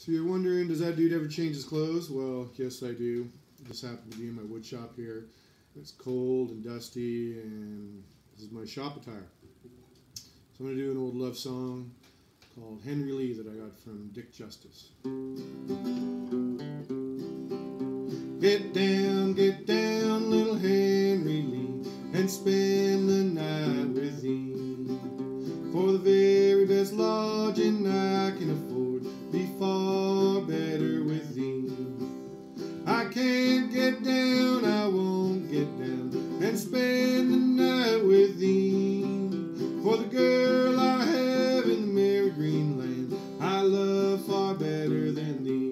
So you're wondering, does that dude ever change his clothes? Well, yes, I do. This happened to be in my wood shop here. It's cold and dusty, and this is my shop attire. So I'm going to do an old love song called Henry Lee that I got from Dick Justice. Get down, get down, little Henry Lee, and spend the night with thee. For the very best lodging I can afford, can't get down, I won't get down, and spend the night with thee. For the girl I have in the merry green land, I love far better than thee.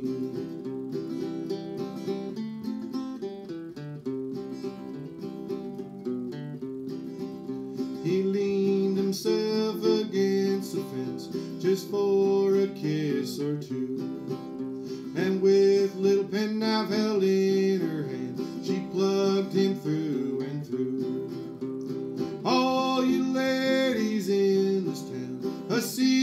He leaned himself against the fence just for a kiss or two. And with little penknife held in her hand, she plugged him through and through. All you ladies in this town, a secret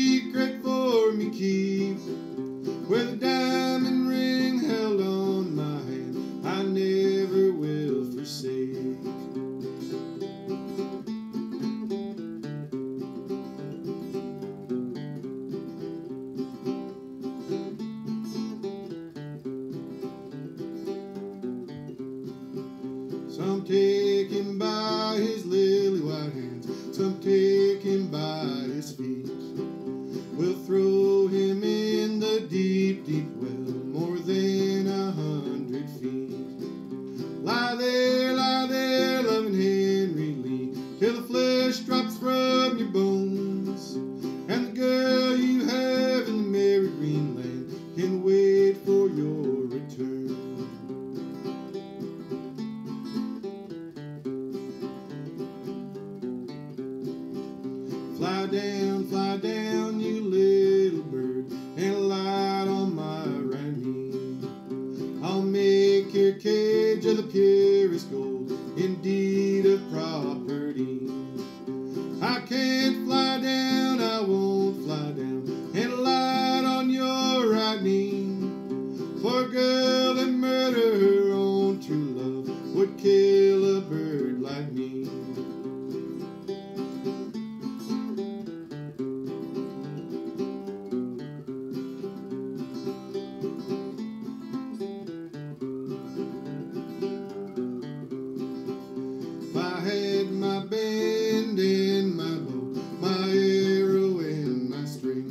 Some Fly down, fly down, you little bird, and light on my right knee. I'll make your cage of the purest gold, indeed of property. I can't fly down, I won't fly down, and light on your right knee. For girl that murdered her own true love would kill a bird like me. My band and my bow, my arrow and my string,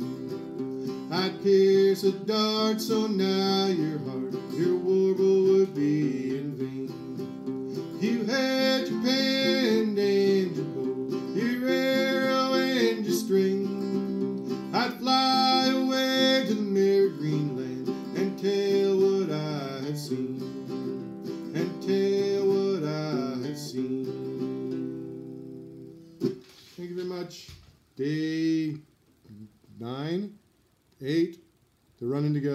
I'd pierce a dart so now your heart, your warble would be in vain. You had your band and your bow, your arrow and your string. I'd fly Thank you very much. Day nine, eight, they're running together.